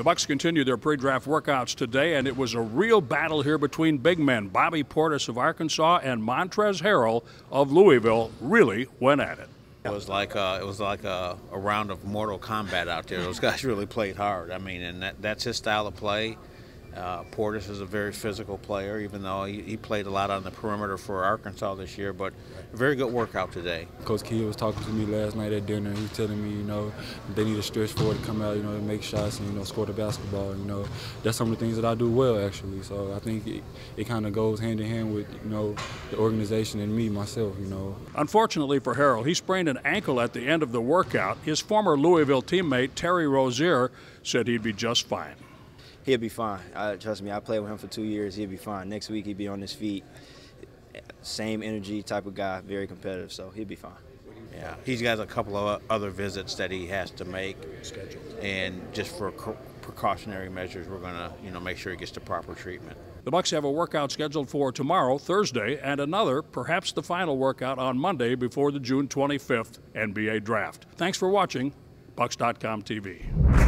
The Bucks continue their pre-draft workouts today, and it was a real battle here between big men. Bobby Portis of Arkansas and Montrezl Harrell of Louisville really went at it. It was like a, it was like a, a round of Mortal Kombat out there. Those guys really played hard. I mean, and that, that's his style of play. Uh, Portis is a very physical player, even though he, he, played a lot on the perimeter for Arkansas this year. But a very good workout today. Coach Kidd was talking to me last night at dinner. He was telling me, you know, they need a stretch forward to come out, you know, and make shots and you know score the basketball. You know, that's some of the things that I do well actually. So I think it, it kind of goes hand in hand with you know the organization and me myself. You know. Unfortunately for Harrell, he sprained an ankle at the end of the workout. His former Louisville teammate Terry Rozier said he'd be just fine he'll be fine. Uh, trust me, I played with him for two years. He'll be fine. Next week, he'll be on his feet. Same energy type of guy, very competitive, so he'll be fine. Yeah, he's got a couple of other visits that he has to make, and just for precautionary measures, we're going to you know make sure he gets the proper treatment. The Bucks have a workout scheduled for tomorrow, Thursday, and another, perhaps the final workout on Monday before the June 25th NBA draft. Thanks for watching Bucks.com TV.